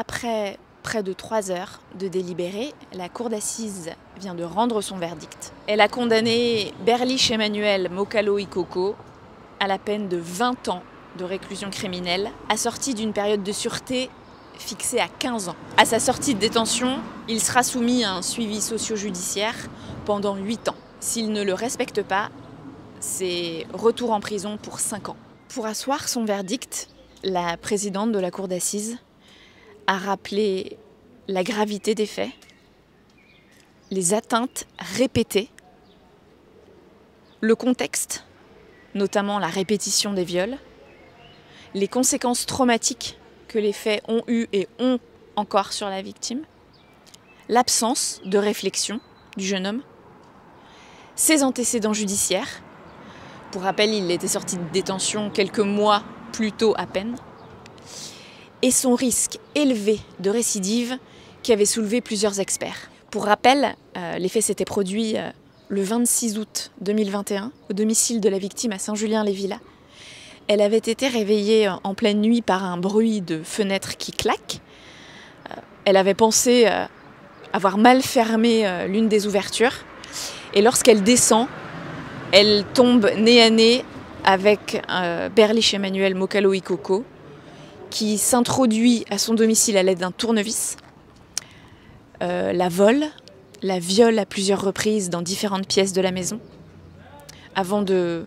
Après près de trois heures de délibéré, la cour d'assises vient de rendre son verdict. Elle a condamné Berlich Emmanuel Mokalo Ikoko à la peine de 20 ans de réclusion criminelle, assortie d'une période de sûreté fixée à 15 ans. À sa sortie de détention, il sera soumis à un suivi socio-judiciaire pendant 8 ans. S'il ne le respecte pas, c'est retour en prison pour 5 ans. Pour asseoir son verdict, la présidente de la cour d'assises a rappelé la gravité des faits, les atteintes répétées, le contexte, notamment la répétition des viols, les conséquences traumatiques que les faits ont eues et ont encore sur la victime, l'absence de réflexion du jeune homme, ses antécédents judiciaires. Pour rappel, il était sorti de détention quelques mois plus tôt à peine et son risque élevé de récidive qui avait soulevé plusieurs experts. Pour rappel, euh, les faits s'étaient produits euh, le 26 août 2021 au domicile de la victime à Saint-Julien-les-Villas. Elle avait été réveillée euh, en pleine nuit par un bruit de fenêtre qui claque. Elle avait pensé avoir mal fermé l'une des ouvertures. Et lorsqu'elle descend, elle tombe nez à nez avec Berlich Emmanuel Mokalo Ikoko, qui s'introduit à son domicile à l'aide d'un tournevis, euh, la vole, la viole à plusieurs reprises dans différentes pièces de la maison, avant de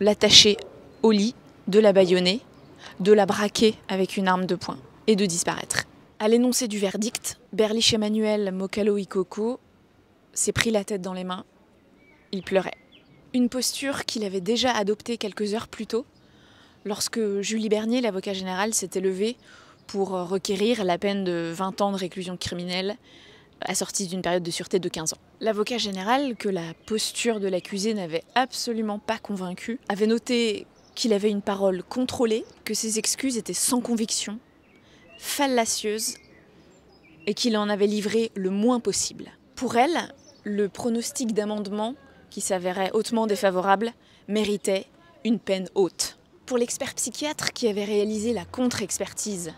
l'attacher au lit, de la bâillonner, de la braquer avec une arme de poing et de disparaître. À l'énoncé du verdict, Berlich Emmanuel Mokalo Ikoko s'est pris la tête dans les mains. Il pleurait. Une posture qu'il avait déjà adoptée quelques heures plus tôt, lorsque Julie Bernier, l'avocat général, s'était levé pour requérir la peine de 20 ans de réclusion criminelle assortie d'une période de sûreté de 15 ans. L'avocat général, que la posture de l'accusé n'avait absolument pas convaincu, avait noté qu'il avait une parole contrôlée, que ses excuses étaient sans conviction, fallacieuses, et qu'il en avait livré le moins possible. Pour elle, le pronostic d'amendement, qui s'avérait hautement défavorable, méritait une peine haute. Pour l'expert psychiatre qui avait réalisé la contre-expertise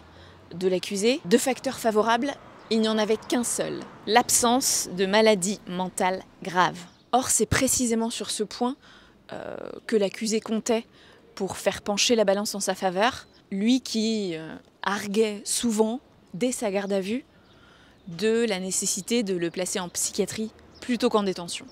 de l'accusé, deux facteurs favorables, il n'y en avait qu'un seul, l'absence de maladie mentale grave. Or, c'est précisément sur ce point euh, que l'accusé comptait pour faire pencher la balance en sa faveur, lui qui euh, arguait souvent, dès sa garde à vue, de la nécessité de le placer en psychiatrie plutôt qu'en détention.